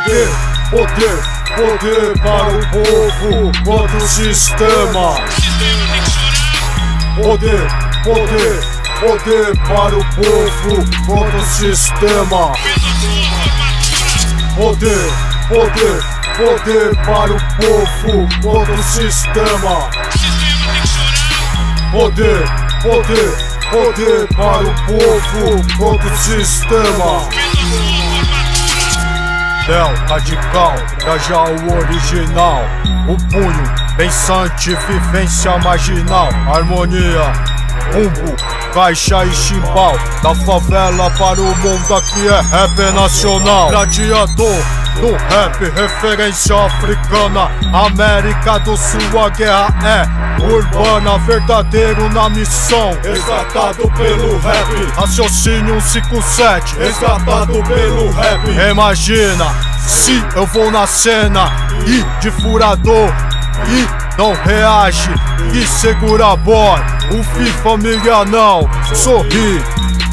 Poder, poder, poder para o povo contra o sistema. Poder, poder, poder para o povo contra o sistema. Poder, poder, poder para o povo contra o sistema. Poder, poder, poder para o povo contra o sistema. Radical, já o original. O punho, pensante, vivência marginal. Harmonia, rumbo, caixa e chimbal. Da favela para o mundo, aqui é rap nacional. Gladiador do rap, referência africana. América do Sul, a guerra é urbana, verdadeiro na missão. Resgatado pelo rap, Raciocínio 57, resgatado pelo rap. Imagina se eu vou na cena e de furador e não reage e segura boy. O fi família não sorri.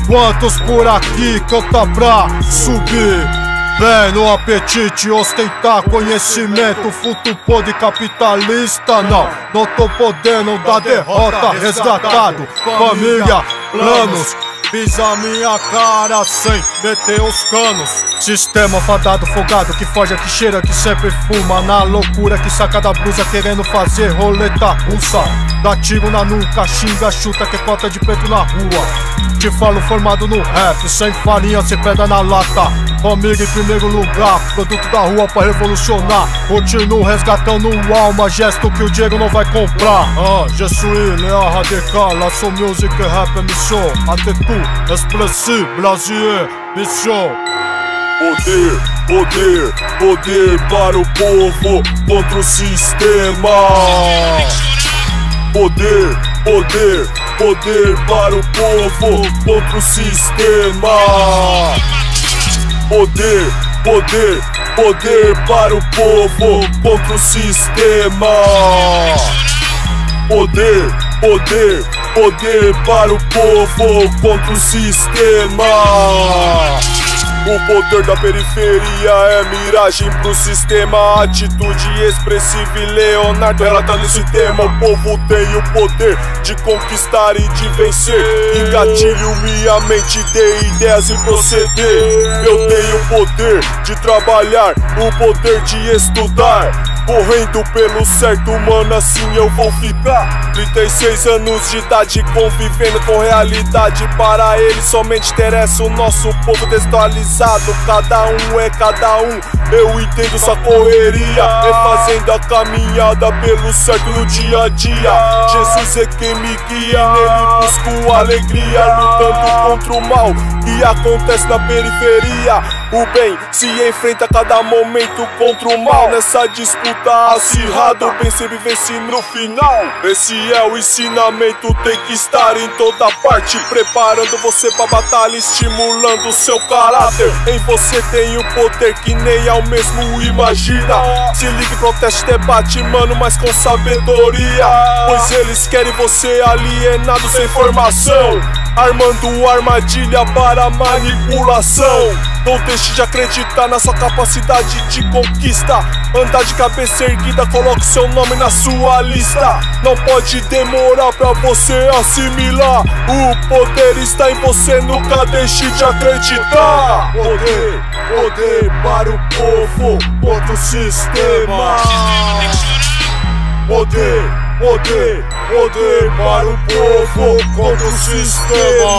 Quantos por aqui canta pra subir? Vem no apetite ostentar conhecimento, futuro pode capitalista não. Não tô podendo dar derrota, resgatado, família, planos. Pisa minha cara sem meter os canos. Sistema fadado, folgado, que foge, que cheira, que sempre fuma. Na loucura que saca da blusa, querendo fazer roleta russa. Dá tiro na nuca, xinga, chuta, que cota de preto na rua. Te falo formado no rap, sem farinha, sem pedra na lata. Família em primeiro lugar, produto da rua pra revolucionar. Continuo resgatando alma, gesto que o Diego não vai comprar. Ah, je suis Léa Radical, la sou music rap mission. Até tu, expressive, brasileiro, mission. Poder, poder, poder para o povo contra o sistema. Poder, poder, poder para o povo contra o sistema. Poder, poder, poder para o povo contra o sistema. Poder, poder, poder para o povo contra o sistema. O poder da periferia é miragem pro sistema. Atitude expressiva e Leonardo, ela tá nesse tema. O povo tem o poder de conquistar e de vencer. Engatilho minha mente de ideias e proceder. Eu tenho o poder de trabalhar, o poder de estudar. Correndo pelo certo, mano, assim eu vou ficar 36 anos de idade convivendo com realidade Para ele somente interessa o nosso povo desatualizado Cada um é cada um, eu entendo sua correria Refazendo a caminhada pelo certo no dia a dia. Jesus é quem me guia, nele busco alegria Lutando contra o mal que acontece na periferia O bem se enfrenta a cada momento contra o mal. Nessa disputa acirrado, bem sempre vence no final. Esse é o ensinamento, tem que estar em toda parte. Preparando você pra batalha, estimulando seu caráter. Em você tem o poder que nem ao mesmo imagina. Se ligue, proteste, debate, mano, mas com sabedoria. Pois eles querem você alienado sem formação. Armando armadilha para manipulação Não deixe de acreditar na sua capacidade de conquista Andar de cabeça erguida, coloque seu nome na sua lista Não pode demorar pra você assimilar O poder está em você, nunca deixe de acreditar Poder, poder para o povo contra o sistema. Poder, poder, poder para o povo contra o sistema.